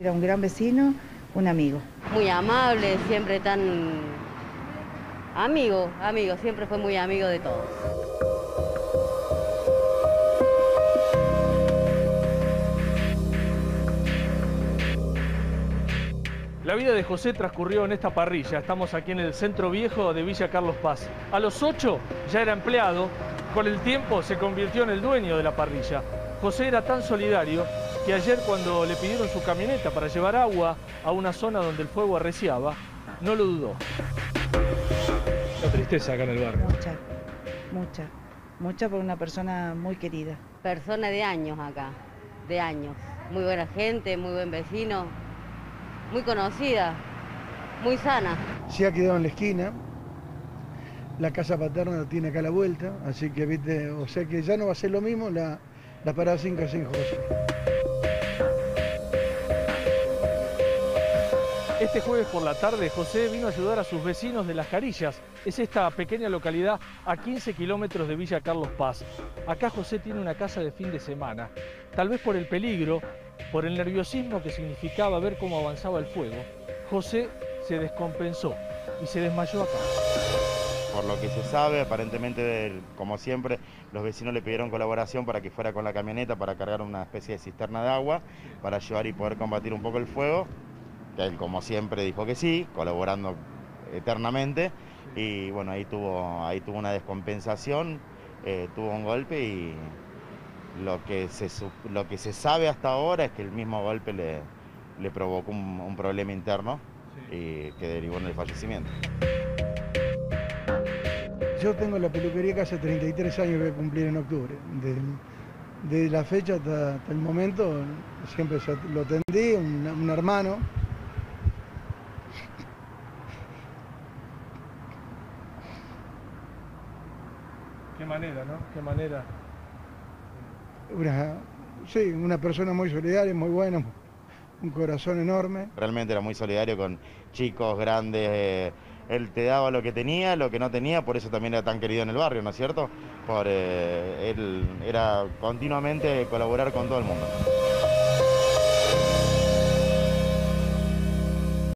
Era un gran vecino, un amigo. Muy amable, siempre tan amigo, amigo, siempre fue muy amigo de todos. La vida de José transcurrió en esta parrilla. Estamos aquí en el centro viejo de Villa Carlos Paz. A los ocho ya era empleado. Con el tiempo se convirtió en el dueño de la parrilla. José era tan solidario que ayer cuando le pidieron su camioneta para llevar agua a una zona donde el fuego arreciaba, no lo dudó. La tristeza acá en el barrio. Mucha, mucha, mucha por una persona muy querida. Persona de años acá, de años. Muy buena gente, muy buen vecino, muy conocida, muy sana. Se ha quedado en la esquina, la casa paterna tiene acá a la vuelta, así que viste, o sea que ya no va a ser lo mismo la, la parada 5 sin José. Este jueves por la tarde, José vino a ayudar a sus vecinos de Las Carillas. Es esta pequeña localidad a 15 kilómetros de Villa Carlos Paz. Acá José tiene una casa de fin de semana. Tal vez por el peligro, por el nerviosismo que significaba ver cómo avanzaba el fuego, José se descompensó y se desmayó acá. Por lo que se sabe, aparentemente, como siempre, los vecinos le pidieron colaboración para que fuera con la camioneta para cargar una especie de cisterna de agua, para ayudar y poder combatir un poco el fuego que él como siempre dijo que sí, colaborando eternamente, y bueno, ahí tuvo, ahí tuvo una descompensación, eh, tuvo un golpe y lo que, se, lo que se sabe hasta ahora es que el mismo golpe le, le provocó un, problema interno y que derivó en el fallecimiento. Yo tengo la peluquería que hace 33 años que voy a cumplir en octubre. De, la fecha hasta, el momento siempre lo atendí, un hermano, Qué manera, ¿no? Qué manera. Una, sí, una persona muy solidaria, muy buena, un corazón enorme. Realmente era muy solidario con chicos, grandes. Eh, él te daba lo que tenía, lo que no tenía, por eso también era tan querido en el barrio, ¿no es cierto? Por, eh, él era continuamente colaborar con todo el mundo.